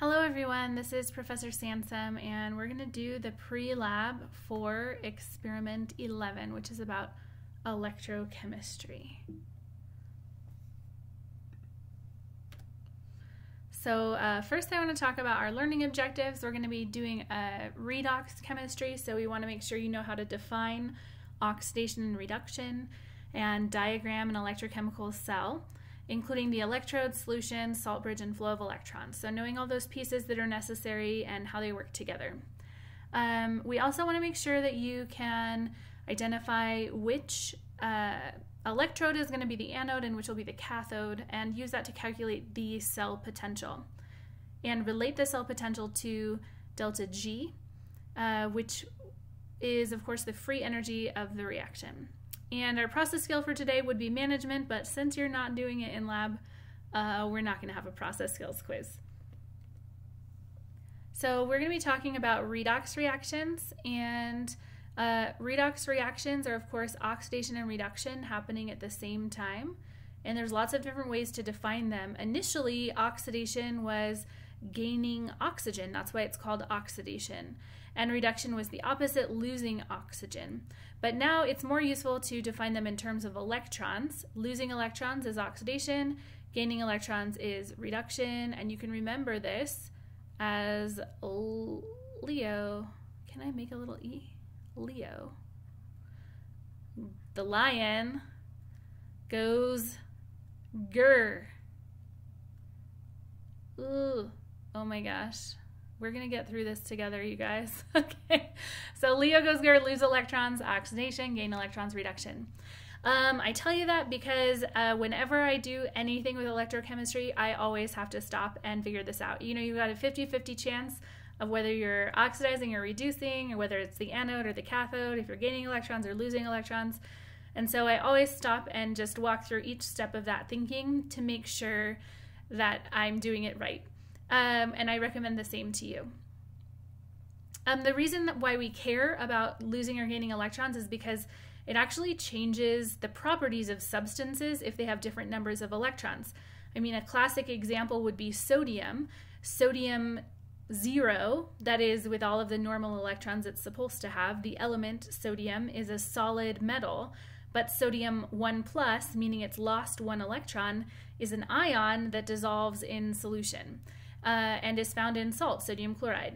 Hello everyone, this is Professor Sansom and we're going to do the pre-lab for experiment 11 which is about electrochemistry. So uh, first I want to talk about our learning objectives. We're going to be doing a redox chemistry so we want to make sure you know how to define oxidation and reduction and diagram an electrochemical cell including the electrode, solution, salt bridge, and flow of electrons. So knowing all those pieces that are necessary and how they work together. Um, we also want to make sure that you can identify which uh, electrode is going to be the anode and which will be the cathode and use that to calculate the cell potential. And relate the cell potential to delta G, uh, which is of course the free energy of the reaction. And our process skill for today would be management, but since you're not doing it in lab, uh, we're not going to have a process skills quiz. So we're going to be talking about redox reactions, and uh, redox reactions are, of course, oxidation and reduction happening at the same time. And there's lots of different ways to define them. Initially, oxidation was gaining oxygen. That's why it's called oxidation. And reduction was the opposite, losing oxygen. But now it's more useful to define them in terms of electrons. Losing electrons is oxidation, gaining electrons is reduction, and you can remember this as Leo. Can I make a little E? Leo. The lion goes grr. Ooh, oh my gosh. We're going to get through this together, you guys. okay. So Leo goes good, lose electrons, oxidation, gain electrons, reduction. Um, I tell you that because uh, whenever I do anything with electrochemistry, I always have to stop and figure this out. You know, you've got a 50 50 chance of whether you're oxidizing or reducing, or whether it's the anode or the cathode, if you're gaining electrons or losing electrons. And so I always stop and just walk through each step of that thinking to make sure that I'm doing it right um, and I recommend the same to you. Um, the reason why we care about losing or gaining electrons is because it actually changes the properties of substances if they have different numbers of electrons. I mean, a classic example would be sodium. Sodium zero, that is, with all of the normal electrons it's supposed to have, the element sodium is a solid metal, but sodium 1 plus, meaning it's lost one electron, is an ion that dissolves in solution uh, and is found in salt, sodium chloride.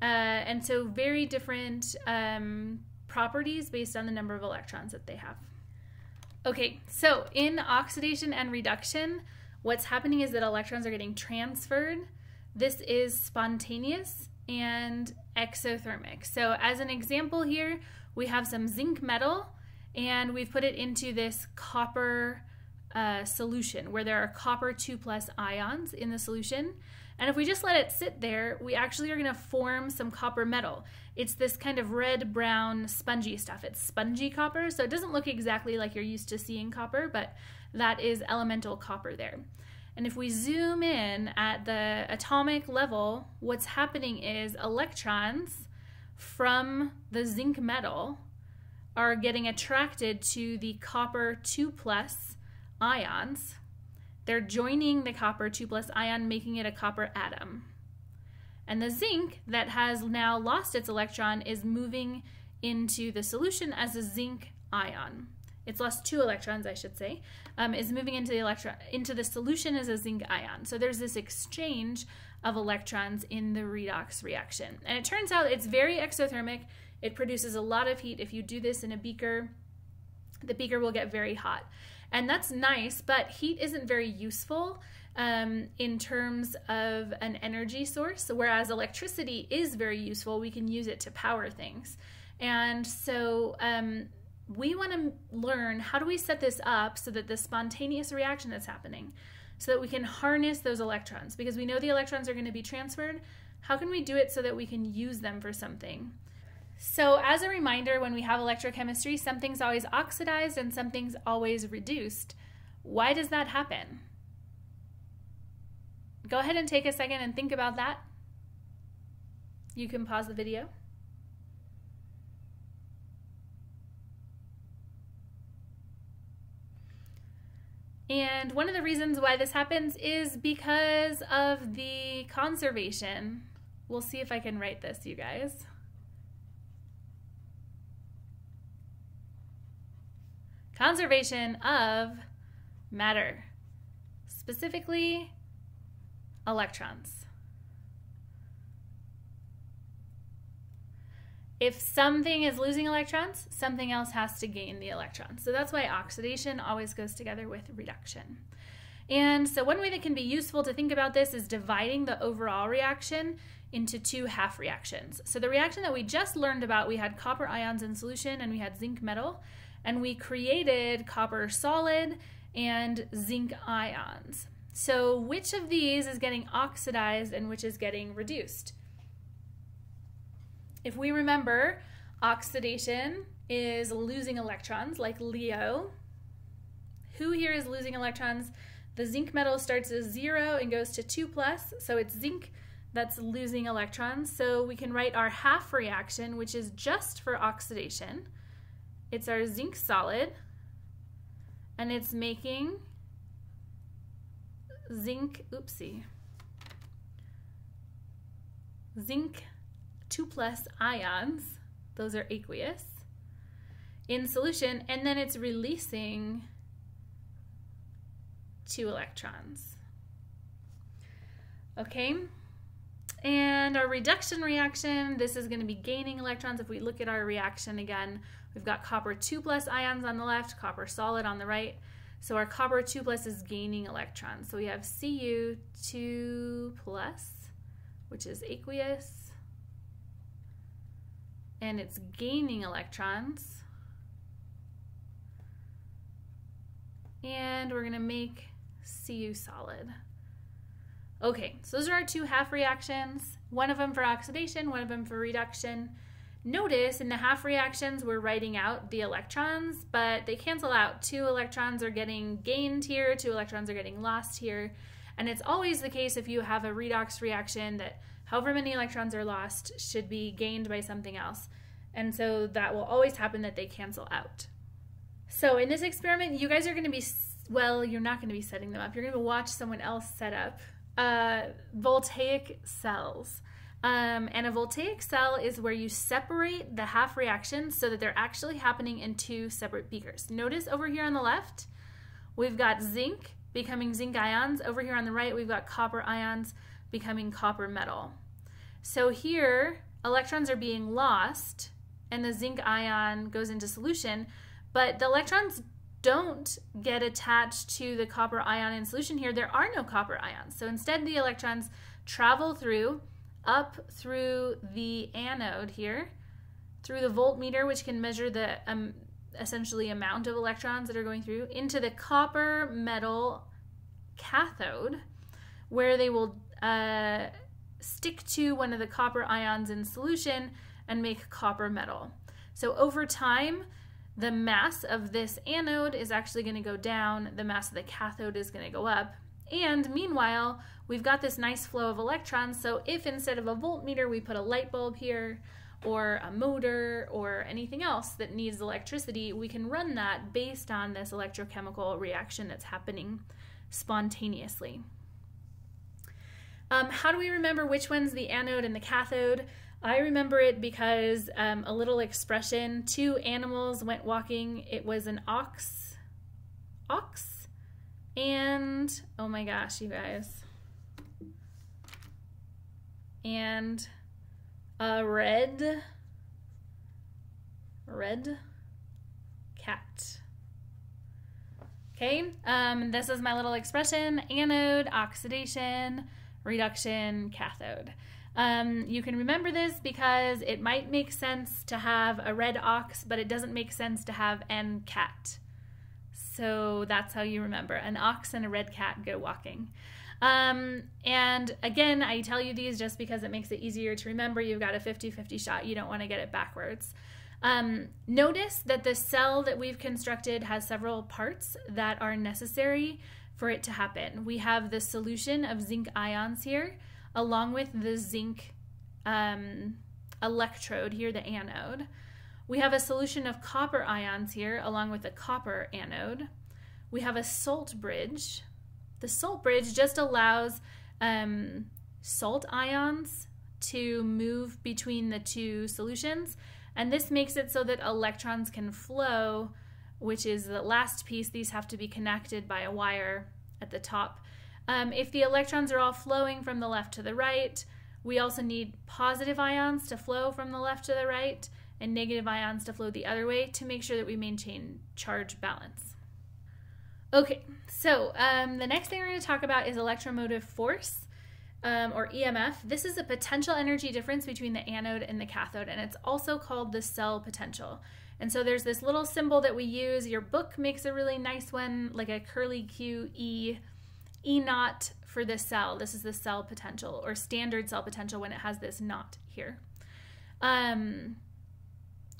Uh, and so, very different um, properties based on the number of electrons that they have. Okay, so in oxidation and reduction, what's happening is that electrons are getting transferred. This is spontaneous and exothermic. So, as an example here, we have some zinc metal and we've put it into this copper uh, solution where there are copper 2 plus ions in the solution. And if we just let it sit there, we actually are going to form some copper metal. It's this kind of red, brown, spongy stuff. It's spongy copper, so it doesn't look exactly like you're used to seeing copper, but that is elemental copper there. And if we zoom in at the atomic level, what's happening is electrons from the zinc metal are getting attracted to the copper 2 plus ions they're joining the copper 2 plus ion, making it a copper atom. And the zinc that has now lost its electron is moving into the solution as a zinc ion. It's lost two electrons, I should say, um, is moving into the electron into the solution as a zinc ion. So there's this exchange of electrons in the redox reaction. And it turns out it's very exothermic. It produces a lot of heat. If you do this in a beaker, the beaker will get very hot. And that's nice, but heat isn't very useful um, in terms of an energy source, whereas electricity is very useful. We can use it to power things. And so um, we want to learn how do we set this up so that the spontaneous reaction that's happening, so that we can harness those electrons, because we know the electrons are going to be transferred. How can we do it so that we can use them for something? So, as a reminder, when we have electrochemistry, something's always oxidized and something's always reduced. Why does that happen? Go ahead and take a second and think about that. You can pause the video. And one of the reasons why this happens is because of the conservation. We'll see if I can write this, you guys. Conservation of matter, specifically electrons. If something is losing electrons, something else has to gain the electrons. So that's why oxidation always goes together with reduction. And so one way that can be useful to think about this is dividing the overall reaction into two half reactions. So the reaction that we just learned about, we had copper ions in solution and we had zinc metal, and we created copper solid and zinc ions. So which of these is getting oxidized and which is getting reduced? If we remember, oxidation is losing electrons, like Leo. Who here is losing electrons? The zinc metal starts as zero and goes to two plus, so it's zinc that's losing electrons. So we can write our half reaction, which is just for oxidation. It's our zinc solid, and it's making zinc, oopsie, zinc 2 plus ions, those are aqueous, in solution, and then it's releasing two electrons. Okay, and our reduction reaction, this is going to be gaining electrons. If we look at our reaction again, we've got copper 2 plus ions on the left, copper solid on the right. So our copper 2 plus is gaining electrons. So we have Cu2 plus, which is aqueous, and it's gaining electrons. And we're going to make Cu solid. Okay, so those are our two half reactions, one of them for oxidation, one of them for reduction. Notice in the half reactions, we're writing out the electrons, but they cancel out. Two electrons are getting gained here, two electrons are getting lost here. And it's always the case if you have a redox reaction that however many electrons are lost should be gained by something else. And so that will always happen that they cancel out. So in this experiment, you guys are going to be, well, you're not going to be setting them up. You're going to watch someone else set up uh, voltaic cells. Um, and a voltaic cell is where you separate the half reactions so that they're actually happening in two separate beakers. Notice over here on the left, we've got zinc becoming zinc ions. Over here on the right, we've got copper ions becoming copper metal. So here, electrons are being lost and the zinc ion goes into solution, but the electrons don't get attached to the copper ion in solution here. There are no copper ions. So instead the electrons travel through, up through the anode here, through the voltmeter, which can measure the um, essentially amount of electrons that are going through, into the copper metal cathode, where they will uh, stick to one of the copper ions in solution and make copper metal. So over time, the mass of this anode is actually going to go down, the mass of the cathode is going to go up. And meanwhile, we've got this nice flow of electrons. So if instead of a voltmeter, we put a light bulb here, or a motor, or anything else that needs electricity, we can run that based on this electrochemical reaction that's happening spontaneously. Um, how do we remember which one's the anode and the cathode? I remember it because um, a little expression, two animals went walking. It was an ox, ox, and oh my gosh, you guys. And a red, red cat. Okay, um, this is my little expression, anode, oxidation, reduction, cathode. Um, you can remember this because it might make sense to have a red ox, but it doesn't make sense to have an cat. So that's how you remember. An ox and a red cat go walking. Um, and again, I tell you these just because it makes it easier to remember. You've got a 50-50 shot. You don't want to get it backwards. Um, notice that the cell that we've constructed has several parts that are necessary for it to happen. We have the solution of zinc ions here along with the zinc um, electrode here, the anode. We have a solution of copper ions here along with a copper anode. we have a salt bridge. The salt bridge just allows um, salt ions to move between the two solutions, and this makes it so that electrons can flow, which is the last piece. These have to be connected by a wire at the top. Um, if the electrons are all flowing from the left to the right, we also need positive ions to flow from the left to the right and negative ions to flow the other way to make sure that we maintain charge balance. Okay, so um, the next thing we're going to talk about is electromotive force. Um, or EMF. This is a potential energy difference between the anode and the cathode, and it's also called the cell potential. And so there's this little symbol that we use. Your book makes a really nice one, like a curly Q E E naught for the cell. This is the cell potential or standard cell potential when it has this naught here. Um,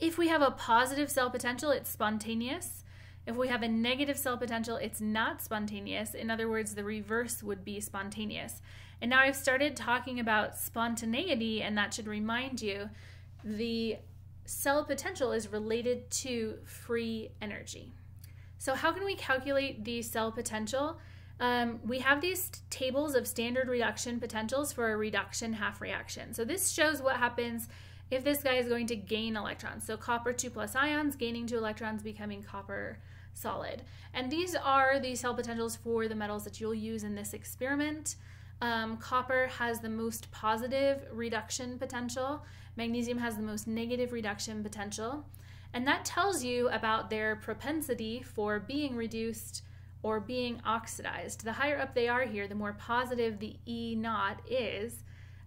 if we have a positive cell potential, it's spontaneous. If we have a negative cell potential, it's not spontaneous. In other words, the reverse would be spontaneous. And now I've started talking about spontaneity, and that should remind you the cell potential is related to free energy. So, how can we calculate the cell potential? Um, we have these tables of standard reduction potentials for a reduction half reaction. So this shows what happens if this guy is going to gain electrons. So copper 2 plus ions, gaining 2 electrons, becoming copper solid. And these are the cell potentials for the metals that you'll use in this experiment. Um, copper has the most positive reduction potential. Magnesium has the most negative reduction potential. And that tells you about their propensity for being reduced or being oxidized. The higher up they are here, the more positive the E naught is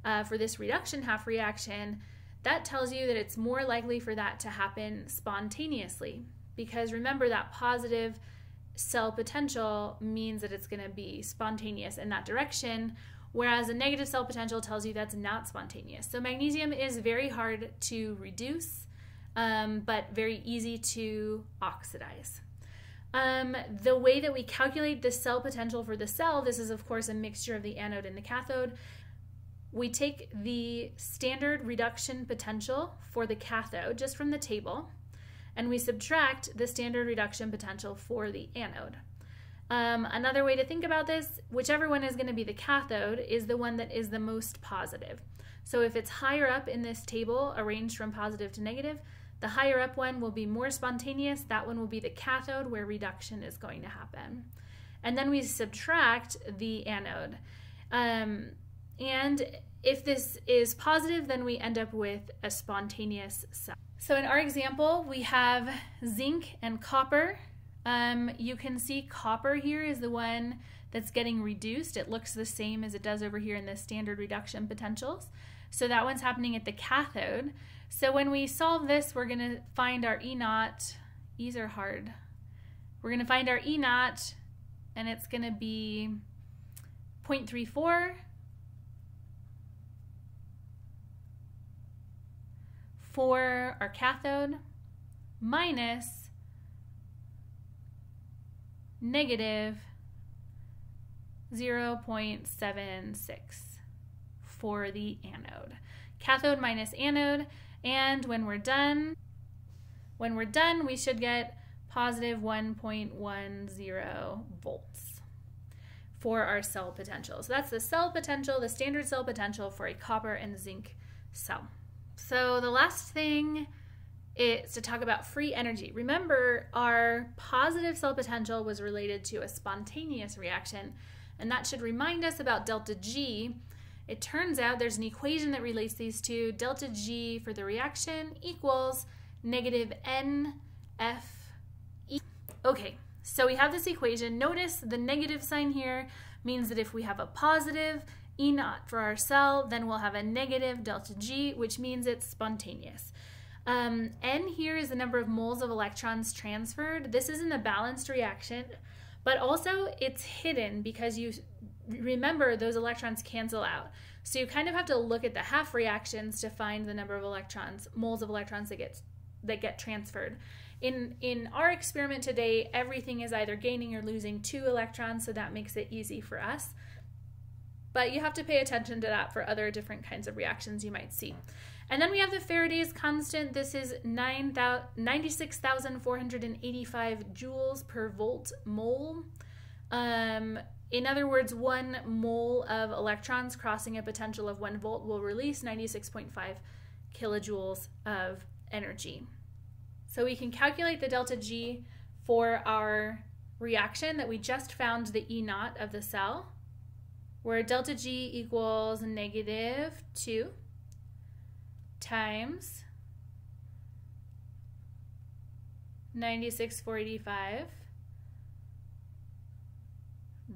uh, for this reduction half reaction. That tells you that it's more likely for that to happen spontaneously because remember that positive cell potential means that it's going to be spontaneous in that direction, whereas a negative cell potential tells you that's not spontaneous. So magnesium is very hard to reduce, um, but very easy to oxidize. Um, the way that we calculate the cell potential for the cell, this is of course a mixture of the anode and the cathode. We take the standard reduction potential for the cathode just from the table, and we subtract the standard reduction potential for the anode. Um, another way to think about this, whichever one is going to be the cathode, is the one that is the most positive. So if it's higher up in this table, arranged from positive to negative, the higher up one will be more spontaneous. That one will be the cathode where reduction is going to happen. And then we subtract the anode. Um, and if this is positive, then we end up with a spontaneous cell. So in our example, we have zinc and copper. Um, you can see copper here is the one that's getting reduced. It looks the same as it does over here in the standard reduction potentials. So that one's happening at the cathode. So when we solve this, we're going to find our E naught. E's are hard. We're going to find our E naught, and it's going to be 0.34 for our cathode minus negative 0.76 for the anode. Cathode minus anode, and when we're done, when we're done, we should get positive 1.10 volts for our cell potential. So that's the cell potential, the standard cell potential for a copper and zinc cell. So the last thing is to talk about free energy. Remember, our positive cell potential was related to a spontaneous reaction, and that should remind us about delta G, it turns out there's an equation that relates these two. Delta G for the reaction equals negative NF. Okay, so we have this equation. Notice the negative sign here means that if we have a positive E naught for our cell, then we'll have a negative delta G, which means it's spontaneous. Um, N here is the number of moles of electrons transferred. This isn't a balanced reaction, but also it's hidden because you remember those electrons cancel out. So you kind of have to look at the half reactions to find the number of electrons, moles of electrons that get that get transferred. In in our experiment today, everything is either gaining or losing two electrons, so that makes it easy for us. But you have to pay attention to that for other different kinds of reactions you might see. And then we have the Faraday's constant. This is 96,485 joules per volt mole. Um, in other words, one mole of electrons crossing a potential of one volt will release 96.5 kilojoules of energy. So we can calculate the delta G for our reaction that we just found the E naught of the cell, where delta G equals negative 2 times 96,485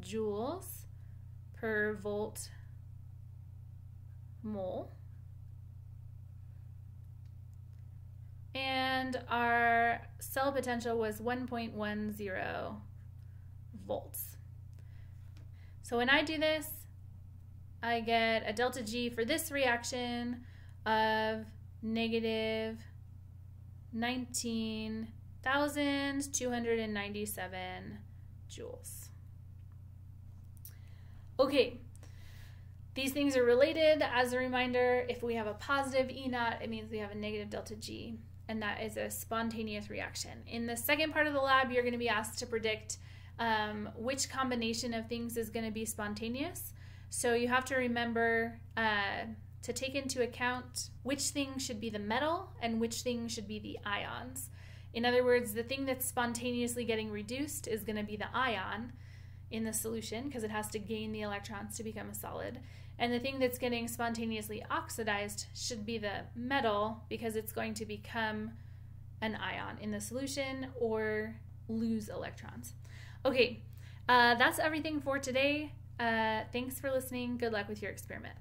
joules per volt mole. And our cell potential was 1.10 volts. So when I do this, I get a delta G for this reaction of negative 19,297 joules. Okay, these things are related. As a reminder, if we have a positive E naught, it means we have a negative delta G, and that is a spontaneous reaction. In the second part of the lab, you're going to be asked to predict um, which combination of things is going to be spontaneous. So you have to remember uh, to take into account which thing should be the metal and which thing should be the ions. In other words, the thing that's spontaneously getting reduced is going to be the ion in the solution because it has to gain the electrons to become a solid. And the thing that's getting spontaneously oxidized should be the metal because it's going to become an ion in the solution or lose electrons. Okay, uh, that's everything for today. Uh, thanks for listening. Good luck with your experiment.